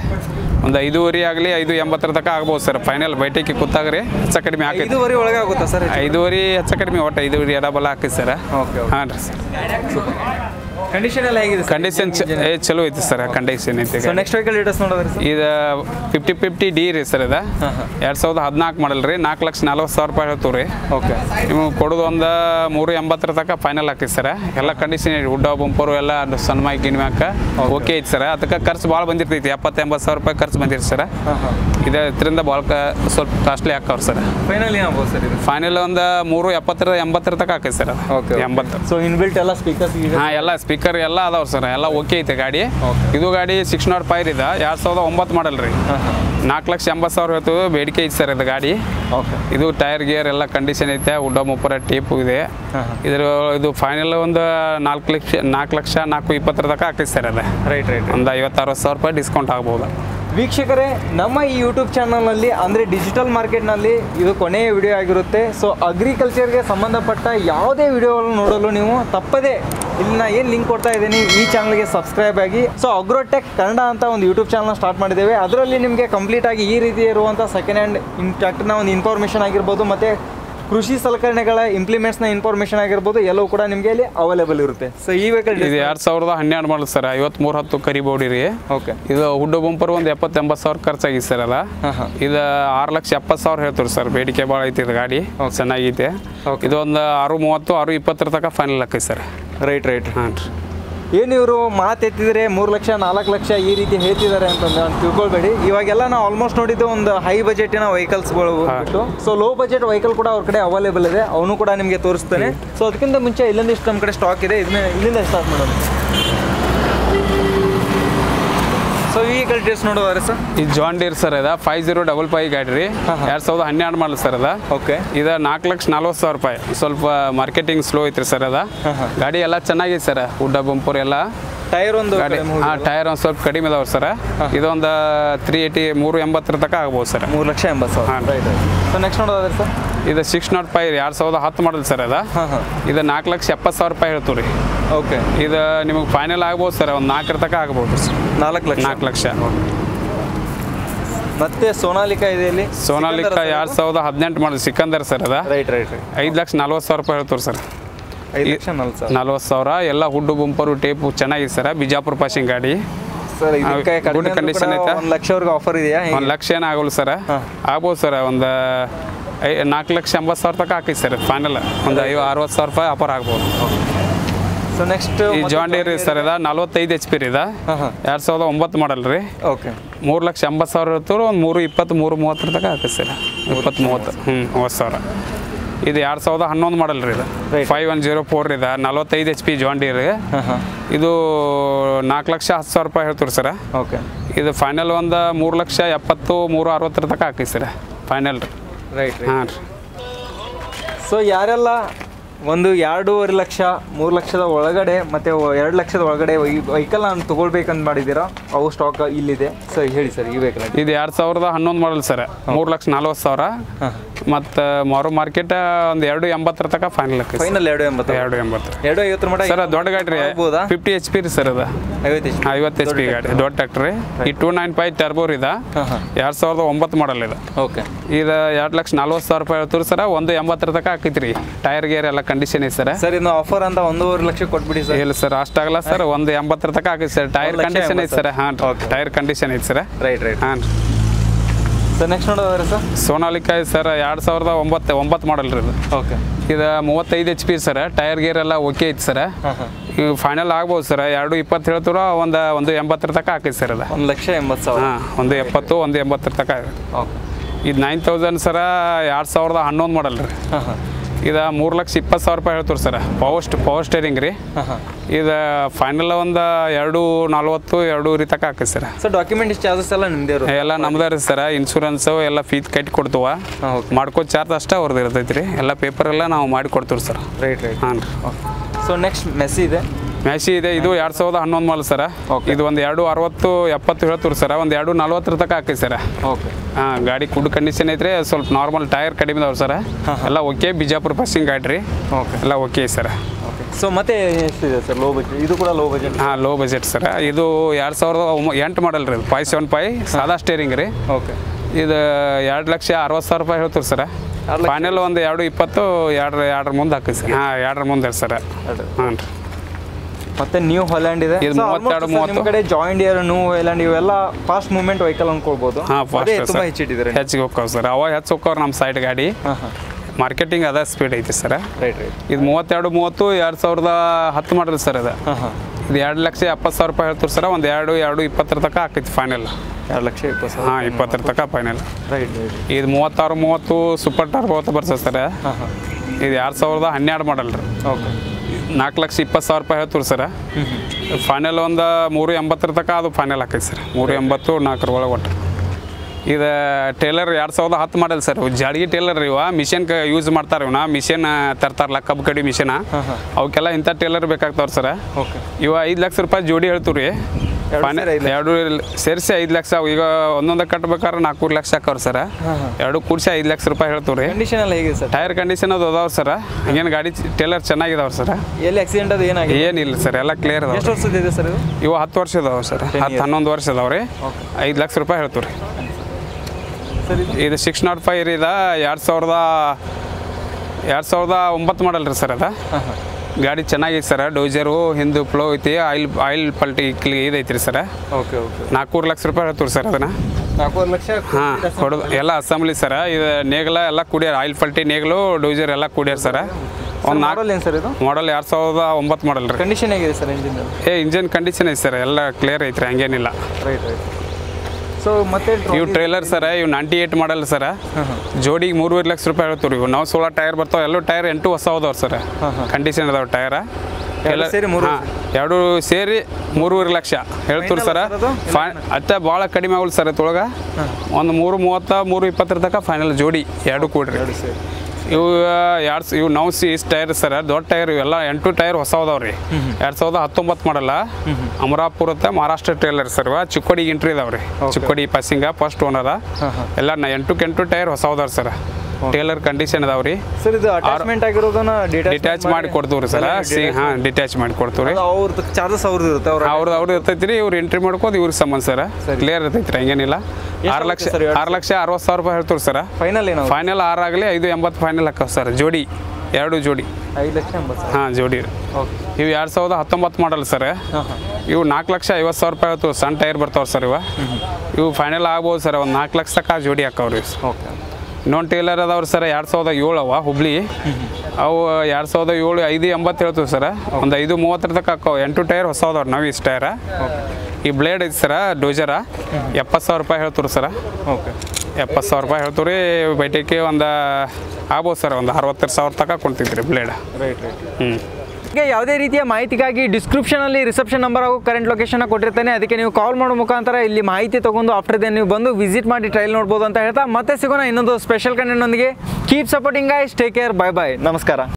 ಒಂದು ಐದೂವರೆ ಆಗಲಿ ಐದು ಎಂಬತ್ತರ ತನಕ ಆಗ್ಬೋದು ಸರ್. ಫೈನಲ್ ಬೈಟಕ್ಕೆ ಕೂತಾಗ್ರಿ ಹೆಚ್ಚು ಕಡಿಮೆ ಹಾಕಿ ಐದೂವರೆ ಒಳಗೆ ಆಗುತ್ತಾ ಸರ್ ಐದೂವರೆ ಹೆಚ್ಚು ಕಡಿಮೆ ಒಟ್ಟು ಐದೂವರೆ ಎಡಬಲ ಹಾಕಿ ಸರ್. Okay okay. ಹಾಂ ರೀ ಸರ್. ಕಂಡೀಷನ್ ಎಲ್ಲ ಹೇಗಿದೆ ಕಂಡೀಷನ್ ಚಲೋ ಐತಿ ಸರ್ ಕಂಡೀಷನ್ ಐತಿ. ನೆಕ್ಸ್ಟ್ ವೆಹಿಕಲ್ ಡೀಟೇಲ್ಸ್ ನೋಡೋದ್ರಿ ಇದು ಫಿಫ್ಟಿ ಫಿಫ್ಟಿ ಡಿ ರೀ ಸರ್ ಇದು. ಎರಡು ಸಾವಿರದ ಹದಿನಾಲ್ಕು ಮಾಡಲ್ ರೀ ನಾಲ್ಕು ಲಕ್ಷ ನಲ್ವತ್ತು ಸಾವಿರ ರೂಪಾಯಿ ಹೇಳ್ತೀವಿ ರೀ. ಓಕೆ ನೀವು ಕೊಡೋದು ಒಂದು ಮೂರು ಎಂಬತ್ತರ ತನಕ ಫೈನಲ್ ಹಾಕಿ ಸರ್ ಎಲ್ಲ ಕಂಡೀಷನ್ ಐತಿ ಉಡ್ಡ ಬಂಪರು ಎಲ್ಲ ಸನ್ಮಾಯಿ ಗಿನ್ಮ್ಯಾಕ ಓಕೆ ಐತಿ ಸರ್ ಅದಕ್ಕೆ ಖರ್ಚು ಭಾಳ ಬಂದಿರ್ತೈತಿ ಎಪ್ಪತ್ತು ಎಂಬತ್ತು ಸಾವಿರ ರೂಪಾಯಿ ಖರ್ಚು ಬಂದಿರಿ ಸರ್ ಇದರಿಂದ ಭಾಳ ಸ್ವಲ್ಪ ಕಾಸ್ಟ್ಲಿ ಹಾಕವ್ರಿ ಸರ್ ಫೈನಲ್ ಏನಾಗ್ಬೋದು ಸರ್ ಇದು? ಫೈನಲ್ ಒಂದು ಮೂರು ಎಪ್ಪತ್ತರ ಎಂಬತ್ತರ ತನಕ ಹಾಕೈತಿ ಸರ್ ಓಕೆ ಎಂಬತ್ತು ಸೊ ಇನ್ಬಿಲ್ಟ್ ಎಲ್ಲ ಸ್ಪೀಕರ್ಸ್ ಹಾಂ ಎಲ್ಲ ಸ್ಪೀಕರ್ ಎಲ್ಲ ಅದಾವ್ರಿ ಸರ್ ಎಲ್ಲ ಓಕೆ ಐತೆ ಗಾಡಿ. ಇದು ಗಾಡಿ ಸಿಕ್ಸ್ ನಾಟ್ ಫೈವ್ ಇದೆ ಎರಡು ಸಾವಿರದ ಒಂಬತ್ತು ಮಾಡಲ್ ರೀ. ನಾಲ್ಕು ಲಕ್ಷ ಎಂಬತ್ತು ಸಾವಿರ ಹೇಳ್ತೀವಿ ಬೇಡಿಕೆ ಐತೆ ಸರ್ ಇದು ಗಾಡಿ. ಓಕೆ. ಇದು ಟೈರ್ ಗಿಯರ್ ಎಲ್ಲ ಕಂಡೀಷನ್ ಐತೆ ಉಡ್ಡ ಮುಪ್ಪರ ಟೇಪು ಇದೆ. ಇದ್ರ ಇದು ಫೈನಲ್ ಒಂದು ನಾಲ್ಕು ಲಕ್ಷ ನಾಲ್ಕು ಲಕ್ಷ ನಾಲ್ಕು ಇಪ್ಪತ್ತರ ತನಕ ಹಾಕೈತೆ ಸರ್ ಅದು. ರೈಟ್ ರೈಟ್ ಒಂದು ಐವತ್ತು ಅರವತ್ತು ಸಾವಿರ ರೂಪಾಯಿ ಡಿಸ್ಕೌಂಟ್ ಆಗ್ಬೋದು. ವೀಕ್ಷಕರೇ, ನಮ್ಮ ಈ ಯೂಟ್ಯೂಬ್ ಚಾನಲ್ನಲ್ಲಿ ಅಂದರೆ ಡಿಜಿಟಲ್ ಮಾರ್ಕೆಟ್ನಲ್ಲಿ ಇದು ಕೊನೆಯ ವಿಡಿಯೋ ಆಗಿರುತ್ತೆ. ಸೊ ಅಗ್ರಿಕಲ್ಚರ್ಗೆ ಸಂಬಂಧಪಟ್ಟ ಯಾವುದೇ ವಿಡಿಯೋಗಳನ್ನು ನೋಡಲು ನೀವು ತಪ್ಪದೇ ಇಲ್ಲಿ ನಾ ಏನು ಲಿಂಕ್ ಕೊಡ್ತಾ ಇದ್ದೀನಿ, ಈ ಚಾನಲ್ಗೆ ಸಬ್ಸ್ಕ್ರೈಬ್ ಆಗಿ. ಸೊ ಅಗ್ರೋಟೆಕ್ ಕನ್ನಡ ಅಂತ ಒಂದು ಯೂಟ್ಯೂಬ್ ಚಾನಲ್ ಸ್ಟಾರ್ಟ್ ಮಾಡಿದ್ದೇವೆ. ಅದರಲ್ಲಿ ನಿಮಗೆ ಕಂಪ್ಲೀಟಾಗಿ ಈ ರೀತಿ ಇರುವಂಥ ಸೆಕೆಂಡ್ ಹ್ಯಾಂಡ್ ಇನ್ ಟ್ರ್ಯಾಕ್ಟರ್ನ ಒಂದು ಇನ್ಫಾರ್ಮೇಷನ್ ಆಗಿರ್ಬೋದು, ಮತ್ತು ಕೃಷಿ ಸಲಕರಣೆಗಳ ಇಂಪ್ಲಿಮೆಂಟ್ಸ್ನ ಇನ್ಫಾರ್ಮೇಷನ್ ಆಗಿರ್ಬೋದು ಎಲ್ಲವೂ ಕೂಡ ನಿಮಗೆ ಅಲ್ಲಿ ಅವೈಲೇಬಲ್ ಇರುತ್ತೆ. ಸೊ ಈ ವೆಹಿಕಲ್ ಇದು ಎರಡ್ ಸಾವಿರದ ಹನ್ನೆರಡು ಮಾಡಲ್ ಸರ್ ಐವತ್ಮೂರು ಹತ್ತು ಕರಿ ಬೋಡಿ ರೀ ಓಕೆ ಇದು ಹುಡ್ಡು ಬಂಪರ್ ಒಂದು ಎಪ್ಪತ್ತು ಎಂಬತ್ತು ಸಾವಿರ ಖರ್ಚಾಗಿತ್ತು ಸರ್ ಹಾಂ ಇದು ಆರು ಲಕ್ಷ ಎಪ್ಪತ್ತು ಸಾವಿರ ಹೇಳ್ತಾರೆ ಸರ್ ಬೇಡಿಕೆ ಭಾಳ ಐತಿ ಇದು ಗಾಡಿ ಚೆನ್ನಾಗೈತೆ. Okay. ಇದು ಒಂದು ಆರು ಮೂವತ್ತು ಆರು ಇಪ್ಪತ್ತರ ತನಕ ಫೈನಲ್ ಹಾಕೈತೆ ಸರ್. ರೈಟ್ ರೈಟ್ ಹಾಂ ರೀ. ಏನು ಇವರು ಮಾತು ಎತ್ತಿದರೆ ಮೂರು ಲಕ್ಷ ನಾಲ್ಕು ಲಕ್ಷ ಈ ರೀತಿ ಹೇಳ್ತಿದ್ದಾರೆ ಅಂತಂದು ನಾನು ತಿಳ್ಕೊಳ್ಬೇಡಿ. ಇವಾಗೆಲ್ಲ ನಾವು ಆಲ್ಮೋಸ್ಟ್ ನೋಡಿದ್ದು ಒಂದು ಹೈ ಬಜೆಟಿನ ವೆಹಿಕಲ್ಸ್ಗಳು ಬಿಟ್ಟು ಸೊ ಲೋ ಬಜೆಟ್ ವೆಹಿಕಲ್ ಕೂಡ ಅವ್ರ ಕಡೆ ಅವೈಲೇಬಲ್ ಇದೆ. ಅವನು ಕೂಡ ನಿಮಗೆ ತೋರಿಸ್ತಾನೆ. ಸೊ ಅದಕ್ಕಿಂತ ಮುಂಚೆ ಇಲ್ಲೊಂದಿಷ್ಟು ನಮ್ಮ ಕಡೆ ಸ್ಟಾಕ್ ಇದೆ. ಇದನ್ನ ಇಲ್ಲಿಂದ ಸ್ಟಾರ್ಟ್ ಮಾಡೋಣ. ಸೊ ಈ ವೆಹಿಕಲ್ ಟೆಸ್ಟ್ ನೋಡೋದಾರೆ ಸರ್ ಇದು ಜಾನ್ ಡೀರ್ ಸರ್ ಅದ ಫೈವ್ ಜೀರೋ ಡಬಲ್ ಫೈವ್ ಗಾಡಿ ರೀ ಎರಡು ಸಾವಿರದ ಹನ್ನೆರಡು ಮಾಡಲ್ ಸರ್ ಅದ ಓಕೆ ಇದು ನಾಲ್ಕು ಲಕ್ಷ ನಲ್ವತ್ತು ಸಾವಿರ ರೂಪಾಯಿ. ಸ್ವಲ್ಪ ಮಾರ್ಕೆಟಿಂಗ್ ಸ್ಲೋ ಐತ್ರಿ ಸರ್ ಅದ. ಗಾಡಿ ಎಲ್ಲ ಚೆನ್ನಾಗಿದೆ ಸರ್ ಉಡ್ಡ ಬಂಪರ್ ಎಲ್ಲ. ಟೈರ್ ಒಂದು ಟೈರ್ ಒಂದು ಸ್ವಲ್ಪ ಕಡಿಮೆ ಇದಾವೆ ಸರ್. ಇದೊಂದು ತ್ರೀ ಏಯ್ಟಿ ಮೂರು ಎಂಬತ್ತರ ತನಕ ಆಗ್ಬೋದು ಸರ್. ಮೂರು ಲಕ್ಷ ಎಂಬತ್ತು ಸಾವಿರ. ಹಾಂ. ರೈಟ್ ಸೊ ನೆಕ್ಸ್ಟ್ ನೋಡೋದಾದ್ರೆ ಸರ್? ಇದು ಸಿಕ್ಸ್ ನಾಟ್ ಫೈವ್ ಎರಡು ಸಾವಿರದ ಹತ್ತು ಮಾಡಲ್ ಸರ್ ಅದ ಇದು ನಾಲ್ಕು ಲಕ್ಷ ಎಪ್ಪತ್ತು ಸಾವಿರ ರೂಪಾಯಿ ಹೇಳ್ತೀವಿ ರೀ. ಓಕೆ ಇದು ನಿಮಗೆ ಫೈನಲ್ ಆಗ್ಬೋದು ಸರ್ ಒಂದು ನಾಲ್ಕರ ತನಕ ಆಗ್ಬೋದು ಸರ್. ನಾಲ್ಕು ಲಕ್ಷ? ನಾಲ್ಕು ಲಕ್ಷ. ಮತ್ತೆ ಸೋನಾಲಿಕಾ ಇದೆ ಇಲ್ಲಿ? ಸೋನಾಲಿಕಾ ಎರಡು ಸಾವಿರದ ಹದಿನೆಂಟು ಮಾಡಲ್ ಸಿಕಂದರ್ ಸರ್ ಅದ. ರೈಟ್ ರೈಟ್ ಐದು ಲಕ್ಷ ನಲ್ವತ್ತು ಸಾವಿರ ರೂಪಾಯಿ ಹೇಳ್ತೀವಿ ಸರ್. ನಲ್ವತ್ತು ಸಾವಿರ. ಎಲ್ಲ ಹುಡ್ಡು ಬುಂಪರು ಟೇಪು ಚೆನ್ನಾಗಿದೆ ಸರ್. ಬಿಜಾಪುರ ಪಾಸಿಂಗ್ ಗಾಡಿ. ಗುಡ್ ಕಂಡೀಷನ್ ಐತೆ. ಒಂದು ಲಕ್ಷವರೆಗೆ ಆಫರ್ ಇದೆಯಾ? ಒಂದು ಲಕ್ಷ ಏನು ಆಗೋಲ್ಲ ಸರ್. ಆಗ್ಬೋದು ಸರ್. ಒಂದು ಐ ನಾಲ್ಕು ಲಕ್ಷ ಎಂಬತ್ತು ಸಾವಿರ ತನಕ ಹಾಕಿ ಸರ್. ಫೈನಲ್ ಒಂದು ಐವ ಅರವತ್ತು ಸಾವಿರ ರೂಪಾಯಿ ಆಫರ್ ಆಗ್ಬೋದು. ಸೊ ನೆಕ್ಸ್ಟ್ ಈ ಜಾನ್ ಡೀರ್ ಸರ್ ಇದ ನಲ್ವತ್ತೈದು ಎಚ್ ಪಿ ರೀ ಇದ. ಎರಡು ಸಾವಿರದ ಒಂಬತ್ತು ಮಾಡಲ್ ರೀ. ಓಕೆ ಮೂರು ಲಕ್ಷ ಎಂಬತ್ತು ಸಾವಿರ ಇರ್ತವ್ರು ಒಂದು ಮೂರು ಇಪ್ಪತ್ತು ಮೂರು ಮೂವತ್ತರ ತನಕ ಹಾಕಿ ಸರ್. ಇಪ್ಪತ್ತು ಮೂವತ್ತು. ಹ್ಞೂ ಮೂವತ್ತು ಸಾವಿರ. ಇದು ಎರಡು ಸಾವಿರದ ಹನ್ನೊಂದು ಮಾಡಲ್ ರೀ ಇದು. ಫೈವ್ ಒನ್ ಜೀರೋ ಫೋರ್ ಇದೆ. ನಲ್ವತ್ತೈದು ಎಚ್ ಪಿ ಜಾನ್ ರೀ ಹಾಂ ಹಾಂ ಇದು ನಾಲ್ಕು ಲಕ್ಷ ಹತ್ತು ಸಾವಿರ ರೂಪಾಯಿ ಹೇಳ್ತೀರಿ ಸರ್. ಓಕೆ ಇದು ಫೈನಲ್ ಒಂದು ಮೂರು ಲಕ್ಷ ಎಪ್ಪತ್ತು ಮೂರು ಅರವತ್ತರ ತನಕ ಹಾಕಿ ಸರ್. ಫೈನಲ್ ರೀ. ರೈಟ್ ಹಾಂ ರೀ. ಸೊ ಯಾರೆಲ್ಲ ಒಂದು ಎರಡೂವರೆ ಲಕ್ಷ ಮೂರು ಲಕ್ಷದ ಒಳಗಡೆ ಮತ್ತು ಎರಡು ಲಕ್ಷದ ಒಳಗಡೆ ವೆಹಿಕಲ್ ನಾನು ತೊಗೊಳ್ಬೇಕಂತ ಮಾಡಿದ್ದೀರಾ? ಅವು ಸ್ಟಾಕ್ ಇಲ್ಲಿದೆ. ಸರ್ ಹೇಳಿ ಸರ್ ಈ ವೆಹಿಕಲ್ ಇದು ಎರಡು ಸಾವಿರದ ಹನ್ನೊಂದು ಮಾಡಲ್ ಸರ್ ಮೂರು ಲಕ್ಷ ನಲ್ವತ್ತು ಸಾವಿರ. ಮತ್ತು ಮಾರು ಮಾರ್ಕೆಟ್ ಒಂದು ಎರಡು ಎಂಬತ್ತರ ತನಕ ಫೈನಲ್ ಫೈನಲ್ ಎರಡು ಎಂಬತ್ತು ಎರಡು ಎಂಬತ್ತು ಎರಡು ಐವತ್ತು ಮಾಡಿ ಸರ್ ದೊಡ್ಡ ಗಾಡಿ ರೀ? ಫಿಫ್ಟಿ ಎಚ್ ಪಿ ರೀ ಸರ್ ಅದು. ಐವತ್ತು ಎಷ್ಟು ಐವತ್ತು ಎಚ್ ಪಿ ಗಾಡಿ ದೊಡ್ಡ ಟ್ಯಾಕ್ಟ್ರಿ ಈ ಟೂ ನೈನ್ ಫೈವ್ ಟರ್ಬೋರ್ ಇದೆ. ಎರಡು ಸಾವಿರದ ಒಂಬತ್ತು ಮಾಡಲ್ ಇದೆ. ಓಕೆ ಇದು ಎರಡು ಲಕ್ಷ ನಲ್ವತ್ತು ಸಾವಿರ ರೂಪಾಯಿ ಹೇಳ್ತೀರಿ ಸರ್ ಒಂದು ಎಂಬತ್ತರ ತನಕ ಹಾಕೈತೆ ರೀ ಟೈರ್ ಗೇರ್ ಎಲ್ಲ ಕಂಡೀಷನ್ ಐತೆ ಸರ್ ಸರ್ ಇನ್ನು ಆಫರ್ ಅಂತ ಒಂದೂವರೆ ಲಕ್ಷ ಕೊಟ್ಬಿಡಿ ಸರ್ ಇಲ್ಲ ಸರ್ ಅಷ್ಟಾಗಲ್ಲ ಸರ್ ಒಂದು ಎಂಬತ್ತರ ತನಕ ಹಾಕೈತೆ ಸರ್ ಟೈರ್ ಕಂಡೀಷನ್ ಐತೆ ಸರ್ ಹಾಂ. ಟೈರ್ ಕಂಡೀಷನ್ ಐತೆ ಸರ್ ರೈಟ್ ರೈಟ್ ಹಾಂ ಸರ್ ನೆಕ್ಸ್ಟ್ ನೋಡೋದಾದ್ರೆ ಸರ್ ಸೋನಾಲಿಕಾ ಸರ್ ಎರಡು ಸಾವಿರದ ಒಂಬತ್ತು ಒಂಬತ್ತು ಮಾಡಲ್ ರೀ ಇದು. ಓಕೆ ಇದು ಮೂವತ್ತೈದು H P sir tyre gear ಎಲ್ಲ ಓಕೆ ಐತೆ ಸರ್ ಈಗ ಫೈನಲ್ ಆಗ್ಬೋದು ಸರ್ ಎರಡು ಇಪ್ಪತ್ತು ಹೇಳ್ತೀರ ಒಂದು ಒಂದು ಎಂಬತ್ತರ ತನಕ ಹಾಕೈತೆ ಸರ್ ಅದು ಒಂದು ಲಕ್ಷ ಎಂಬತ್ತು ಸಾವಿರ. ಹಾಂ ಒಂದು ಎಪ್ಪತ್ತು ಒಂದು ಎಂಬತ್ತರ ತನಕ ಓಕೆ ಇದು ನೈನ್ ತೌಸಂಡ್ ಸರ ಎರಡು ಸಾವಿರದ ಹನ್ನೊಂದು ಮಾಡಲ್ ರೀ. ಹಾಂ ಹಾಂ. ಇದು ಮೂರು ಲಕ್ಷ ಇಪ್ಪತ್ತು ಸಾವಿರ ರೂಪಾಯಿ ಹೇಳ್ತೀವಿ ಸರ್. ಪವರ್ ಸ್ಟ್ ಪವರ್ ಸ್ಟೇರಿಂಗ್ ರೀ. ಇದು ಫೈನಲ್ ಒಂದು ಎರಡು ನಲ್ವತ್ತು ಎರಡೂವರೆ ತನಕ ಹಾಕಿ ಸರ್. ಸರ್ ಡಾಕ್ಯುಮೆಂಟ್ ಚಾರ್ಜಸ್ ಎಲ್ಲ ನಿಮ್ದೇ ಎಲ್ಲ ನಮ್ದು ರೀ ಸರ್. ಇನ್ಶೂರೆನ್ಸು ಎಲ್ಲ ಫೀಸ್ ಕಟ್ಟಿ ಕೊಡ್ತೀವ. ಮಾಡ್ಕೋ ಚಾರ್ಜ್ ಅಷ್ಟೇ ಅವ್ರದ್ದು ಇರ್ತೈತೆ ರೀ ಎಲ್ಲ ಪೇಪರ್ ಎಲ್ಲ ನಾವು ಮಾಡಿ ಕೊಡ್ತೀವಿ ಸರ್. ರೈಟ್ ರೈಟ್ ಹಾಂ ರೀ ಸೊ ನೆಕ್ಸ್ಟ್ ಮೆಸ್ಸಿ ಇದೆ. ಮ್ಯಾಶಿ ಇದೆ ಇದು ಎರಡು ಸಾವಿರದ ಹನ್ನೊಂದು ಮಾಲ್ ಸರ. ಇದು ಒಂದು ಎರಡು ಅರವತ್ತು ಎಪ್ಪತ್ತು ಹೇಳ್ತೀವಿ ಸರ. ಒಂದು ಎರಡು ನಲ್ವತ್ತರ ತನಕ ಹಾಕಿ ಸರ್. ಓಕೆ ಹಾಂ ಗಾಡಿ ಗುಡ್ ಕಂಡೀಷನ್ ಐತ್ರಿ. ಸ್ವಲ್ಪ ನಾರ್ಮಲ್ ಟೈರ್ ಕಡಿಮೆ ಇದಾವೆ ಸರ್. ಎಲ್ಲ ಓಕೆ ಬಿಜಾಪುರ ಪಾಸಿಂಗ್ ಗಾಡಿ ರೀ. ಓಕೆ ಎಲ್ಲ ಓಕೆ ಸರ್. ಓಕೆ ಸೊ ಮತ್ತೆ ಎಷ್ಟಿದೆ ಸರ್? ಲೋ ಬಜೆಟ್ ಇದು ಕೂಡ ಲೋ ಬಜೆಟ್ ಹಾಂ ಲೋ ಬಜೆಟ್ ಸರ್. ಇದು ಎರಡು ಸಾವಿರದ ಎಂಟು ಮಾಡಲ್ ರೀ. ಫೈವ್ ಸೆವೆನ್ ಫೈವ್ ಸಾದಾ ಸ್ಟೇರಿಂಗ್ ರೀ. ಓಕೆ ಇದು ಎರಡು ಲಕ್ಷ ಅರವತ್ತು ಸಾವಿರ ರೂಪಾಯಿ ಹೇಳ್ತೀರಿ ಸರ್. ಫೈನಲ್ ಒಂದು ಎರಡು ಇಪ್ಪತ್ತು ಎರಡು ಎರಡರ ಮುಂದೆ ಹಾಕಿ ಸರ್. ಹಾಂ ಎರಡರ ಮುಂದೆ ಸರ್. ಹಾಂ ರೀ. ಮತ್ತೆ ನ್ಯೂ ಹಾಲ್ಯಾಂಡ್ ಇದೆ. ನಿಮ್ಮ ಕಡೆ ಜಾಯಿಂಟ್ ಇಯರ್ ನ್ಯೂ ಹಾಲ್ಯಾಂಡ್ ಇವೆಲ್ಲ ಫಾಸ್ಟ್ ಮೂವ್ಮೆಂಟ್ ವೆಹಿಕಲ್ ಅನ್ಕೊಳ್ಬಹುದು ತುಂಬಾ ಹೆಚ್ಚಿಟ್ಟಿದ್ದಾರೆ ಹೆಚ್ಚಿಗೆ ಹೋಗ್ತಾವ್ ಸರ್ ಅವ ಹೆಚ್ಚು ಹೋಗ್ತಾವ್ರ ನಮ್ಮ ಸೈಡ್ ಗಾಡಿ. ಮಾರ್ಕೆಟಿಂಗ್ ಅದ ಸ್ಪೀಡ್ ಐತಿ ಸರ್ ರೈಟ್ ರೈಟ್ ಇದು ಮೂವತ್ತೆರಡು ಮೂವತ್ತು ಎರಡು ಸಾವಿರದ ಹತ್ತು ಮಾಡಿರಿ ಸರ್ ಅದು ಇದು ಎರಡು ಲಕ್ಷ ಎಪ್ಪತ್ತು ಸಾವಿರ ರೂಪಾಯಿ ಹೇಳ್ತೀವಿ ಸರ್ ಒಂದು ಎರಡು ಎರಡು ಇಪ್ಪತ್ತರ ತನಕ ಹಾಕೈತಿ ಫೈನಲ್ ಎರಡು ಲಕ್ಷ ಇಪ್ಪತ್ತು ಹಾಂ ಇಪ್ಪತ್ತರ ತನಕ ಫೈನಲ್ ರೈಟ್ ಇದು ಮೂವತ್ತಾರು ಮೂವತ್ತು ಸೂಪರ್ ಟಾರ್ ಮೂವತ್ತು ಬರ್ತದೆ ಸರ್ ಇದು ಎರಡು ಸಾವಿರದ ಹನ್ನೆರಡು ಮಾಡಲ್ ರೀ. ಓಕೆ ನಾಲ್ಕು ಲಕ್ಷ ಇಪ್ಪತ್ತು ಸಾವಿರ ರೂಪಾಯಿ ಹೇಳ್ತೀವಿ ಸರ್? ಫೈನಲ್ ಒಂದು ಮೂರು ಎಂಬತ್ತರ ತನಕ ಅದು ಫೈನಲ್ ಹಾಕೈತೆ ಸರ್. ಮೂರು ಎಂಬತ್ತು ನಾಲ್ಕರ ಒಳಗೆ ಒಟ್ಟು. ಇದು ಟೇಲರ್ ಎರಡು ಸಾವಿರದ ಹತ್ತು ಮಾಡಲ್ ಸರ್. ಜಾಡಿಗೆ ಟೇಲರ್ ಇವ. ಮಿಷನ್ ಯೂಸ್ ಮಾಡ್ತಾರೆ ಇವನ. ಮಿಷನ್ ತರ್ತಾರಲ್ಲ ಕಬ್ಬು ಕಡಿ ಮಿಷನ್ ಅವಕ್ಕೆಲ್ಲ ಇಂಥ ಟೇಲರ್ ಬೇಕಾಗ್ತಾವ್ರಿ ಸರ್. ಓಕೆ. ಇವ ಐದು ಲಕ್ಷ ರೂಪಾಯಿ ಜೋಡಿ ಹೇಳ್ತೀವಿ ರೀ ಎರಡು? ಸೇರಿಸಿ ಐದು ಲಕ್ಷ ಈಗ ಒಂದೊಂದು ಕಟ್ಬೇಕಾದ್ರೆ ನಾಲ್ಕೂರು ಲಕ್ಷ ಹಾಕವ್ರ ಸರ್. ಎರಡು ಕೂಡಿಸಿ ಐದು ಲಕ್ಷ ರೂಪಾಯಿ ಹೇಳ್ತವ್ರಿ ರೀ. ಕಂಡೀಷನ್ ಎಲ್ಲ ಹೇಗಿದೆ ಸರ್? ಟೈರ್ ಕಂಡೀಷನ್ ಅದು ಅದಾವ್ರಿ ಸರ್. ಹಂಗೇನು ಗಾಡಿ ಟೇಲರ್ ಚೆನ್ನಾಗಿದಾವ್ರಿ ಸರ್. ಎಲ್ಲಿ ಆಕ್ಸಿಡೆಂಟ್ ಅದು ಏನಾಗಿದೆ? ಏನಿಲ್ಲ ಸರ್ ಎಲ್ಲ ಕ್ಲಿಯರ್ ಅದಾವ ಎಷ್ಟು ಸರ್ ಇವು ಹತ್ತು ವರ್ಷ ಇದಾವೆ ಸರ್. ಹತ್ತು ಹನ್ನೊಂದು ವರ್ಷ ಇದಾವ್ರಿ ರೀ. ಐದು ಲಕ್ಷ ರೂಪಾಯಿ ಹೇಳ್ತೀವಿ ರೀ. ಸರ್ ಇದು ಇದು ಸಿಕ್ಸ್ ನಾಟ್ ಫೈವ್ ಇದ ಎರಡು ಸಾವಿರದ ಎರಡು ಸಾವಿರದ ಒಂಬತ್ತು ಮಾಡಲ್ರಿ ಸರ್ ಅದ. ಗಾಡಿ ಚೆನ್ನಾಗೈತೆ ಸರ್. ಡೋಜರು ಹಿಂದೆ ಫ್ಲೋ ಐತಿ ಆಯಿಲ್ ಆಯಿಲ್ ಪಲ್ಟಿ ಕ್ಲಿ ಇದೈತಿ ರೀ sir. Okay okay. Nalkur lakh ರೂಪಾಯಿ ಹೇಳ್ತೀವಿ ಸರ್ ಅದನ್ನು. ನಾಲ್ಕೂರು ಲಕ್ಷ ಹಾಂ ಕೊಡೋದು ಎಲ್ಲ ಅಸೆಂಬ್ಲಿ ಸರ್. ಇದು ನೇಗಲ ಎಲ್ಲ ಕುಡಿಯಾರ ಆಯಿಲ್ ಪಲ್ಟಿ ನೇಗಲು ಡೋಜರ್ ಎಲ್ಲ ಕುಡಿಯಾರ ಸರ್. ಒಂದು ನಾಲ್ಕು ಮಾಡಲ್ ಏನು ಸರ್ ಇದು? ಮಾಡಲ್ ಎರಡು ಸಾವಿರದ ಒಂಬತ್ತು ಮಾಡಲ್ ರೀ. ಕಂಡೀಷನ್ ಹೇಗಿದೆ ಸರ್ ಇಂಜಿನ್ ಏ ಇಂಜಿನ್ ಕಂಡೀಷನ್ ಐತೆ ಸರ್. ಎಲ್ಲ ಕ್ಲಿಯರ್ ಐತ್ರಿ ಹಂಗೇನಿಲ್ಲ. ರೈಟ್ ರೈಟ್ ಸೊ ಮತ್ತೆ ಇವು ಟ್ರೇಲರ್ ಸರ್ ಇವು ನೈಂಟಿ ಏಟ್ ಮಾಡಲ್ ಸರ್ ಜೋಡಿಗೆ ಮೂರುವರೆ ಲಕ್ಷ ರೂಪಾಯಿ ಹೇಳ್ತೀವಿ ಇವು. ನಾವು ಸೋಲಾ ಟೈರ್ ಬರ್ತಾವೆ ಎಲ್ಲ ಟೈರ್ ಎಂಟು ಹೊಸ ಹೋದವ್ರು ಸರ್. ಕಂಡೀಷನ್ ಅದಾವ ಟೈರ ಎಲ್ಲ ಸೇರಿ ಮೂರು ಎರಡು ಸೇರಿ ಮೂರುವರೆ ಲಕ್ಷ ಹೇಳ್ತೀವಿ ಸರ್. ಅತ್ತ? ಫೈ ಅಷ್ಟೇ ಭಾಳ ಕಡಿಮೆ ಆಗಲ್ಲ ಸರ್ ತೊಳಗ ಒಂದು ಮೂರು ಮೂವತ್ತ ಮೂರು ಇಪ್ಪತ್ತರ ತನಕ ಫೈನಲ್ ಜೋಡಿ ಎರಡು ಕೂಡ್ರಿ. ಇವು ಎರಡು ಇವು ನೌ ಸಿ ಟೈರ್ ಸರ್ ದೊಡ್ಡ ಟೈರ್ ಇವೆಲ್ಲ ಎಂಟು ಟೈರ್ ಹೊಸ ಅದಾವ್ರಿ. ಎರಡು ಸಾವಿರದ ಹತ್ತೊಂಬತ್ತು ಮಾಡಲ್ಲ. ಅಮರಾಪುರത്തെ ಮಹಾರಾಷ್ಟ್ರ ಟೈಲರ್ ಸರ್ ಇವ ಚಿಕ್ಕೋಡಿಗೆ ಎಂಟ್ರಿ ಇದಾವ್ರಿ. ಚಿಕ್ಕೋಡಿ ಪಾಸಿಂಗ ಫಸ್ಟ್ ಓನರ ಎಲ್ಲ ಎಂಟು ಕೆಂಟು ಟೈರ್ ಹೊಸ ಅದಾವ್ರಿ ಸರ್. ಟೇಲರ್ ಕಂಡೀಷನ್ ಅದಾವ್ರಿ ಸರ್ ಇದು ಅಟ್ಯಾಚ್ಮೆಂಟ್ ಆಗಿರೋದನ್ನ ಡಿಟ್ಯಾಚ್ ಮಾಡಿ ಕೊಡ್ತೀವಿ ಸರ್. ಸಿ ಹಾಂ ಡಿಟ್ಯಾಚ್ ಮಾಡಿ ಕೊಡ್ತೀವಿ ಅವ್ರದ್ದು ಚಾರ್ಜಸ್ ಅವ್ರದ್ದು ಇರುತ್ತೆ ಅವ್ರ ಅವ್ರದ್ದು ಅವ್ರದ್ದು ಇರ್ತೈತಿ ರೀ ಇವ್ರು ಎಂಟ್ರಿ ಮಾಡ್ಕೋದು ಇವ್ರಿಗೆ ಸಂಬಂಧ ಸರ್. ಕ್ಲಿಯರ್ ಇರ್ತೈತಿ ರೀ ಹಂಗೇನಿಲ್ಲ. ಆರು ಲಕ್ಷ ಆರು ಲಕ್ಷ ಅರವತ್ತು ಸಾವಿರ ರೂಪಾಯಿ ಹೇಳ್ತೀವಿ ಸರ್. ಫೈನಲ್ ಏನೋ? ಫೈನಲ್ ಆರು ಆಗಲಿ ಐದು ಎಂಬತ್ತು ಫೈನಲ್ ಹಾಕವ್ ಸರ್. ಜೋಡಿ ಎರಡು ಜೋಡಿ. ಐದು ಲಕ್ಷ ಎಂಬತ್ತು ಸಾವಿರ. ಹಾಂ ಜೋಡಿ ಇವು ಎರಡು ಸಾವಿರದ ಹತ್ತೊಂಬತ್ತು ಮಾಡಲ್ ಸರ್. ಹಾಂ ಹಾಂ. ಇವು ನಾಲ್ಕು ಲಕ್ಷ ಐವತ್ತು ಸಾವಿರ ರೂಪಾಯಿ ಆಯ್ತು ಸಣ್ಣ ಟೈರ್ ಬರ್ತಾವೆ ಸರ್ ಇವ. ಇವು ಫೈನಲ್ ಆಗ್ಬೋದು ಸರ್ ಒಂದು ನಾಲ್ಕು ಲಕ್ಷ ತಕ್ಕ ಜೋಡಿ ಹಾಕವ್ರಿ. ಓಕೆ. ಇನ್ನೊಂದು ಟೇಲರ್ ಅದಾವ್ರಿ ಸರ್ ಎರಡು ಸಾವಿರದ ಏಳು ಅವ ಹುಬ್ಳಿ. ಅವು ಎರಡು ಸಾವಿರದ ಏಳು ಐದು ಎಂಬತ್ತು ಹೇಳ್ತೀವಿ ಸರ್. ಒಂದು ಐದು ಮೂವತ್ತರ ತನಕ ಹಾಕವು. ಎಂಟು ಟೈರ್ ಹೊಸ ಅದಾವ್ರಿ ನಾವು ಇಷ್ಟು ಟೈರ. ಈ ಬ್ಲೇಡ್ ಐತಿ ಸರ ಡೋಜರ ಎಪ್ಪತ್ತು ಸಾವಿರ ರೂಪಾಯಿ ಹೇಳ್ತೀವಿ ಸರ. ಓಕೆ. ಎಪ್ಪತ್ತು ಸಾವಿರ ರೂಪಾಯಿ ಹೇಳ್ತೀವಿ ರೀ ಬೈಟಕ್ಕೆ ಒಂದು ಆಗ್ಬೋದು ಸರ್ ಒಂದು ಅರವತ್ತೆರಡು ಸಾವಿರ ತನಕ ಕೊಡ್ತಿದ್ರಿ ಬ್ಲೇಡ್ ರೈಟ್ ರೈಟ್ ಹ್ಞೂ ಹೀಗೆ ಯಾವುದೇ ರೀತಿಯ ಮಾಹಿತಿಗಾಗಿ ಡಿಸ್ಕ್ರಿಪ್ಷನಲ್ಲಿ ರಿಸೆಪ್ಷನ್ ನಂಬರ್ ಹಾಗೂ ಕರೆಂಟ್ ಲೊಕೇಶನ್ ಕೊಟ್ಟಿರ್ತೇನೆ. ಅದಕ್ಕೆ ನೀವು ಕಾಲ್ ಮಾಡೋ ಮುಖಾಂತರ ಇಲ್ಲಿ ಮಾಹಿತಿ ತಗೊಂಡು ಆಫ್ಟರ್ ದೆನ್ ನೀವು ಬಂದು ವಿಸಿಟ್ ಮಾಡಿ ಟ್ರೈಲ್ ನೋಡ್ಬೋದು ಅಂತ ಹೇಳ್ತಾ, ಮತ್ತೆ ಸಿಗೋಣ ಇನ್ನೊಂದು special ಕಂಟೆಂಟ್ನೊಂದಿಗೆ keep supporting I take care bye bye ನಮಸ್ಕಾರ.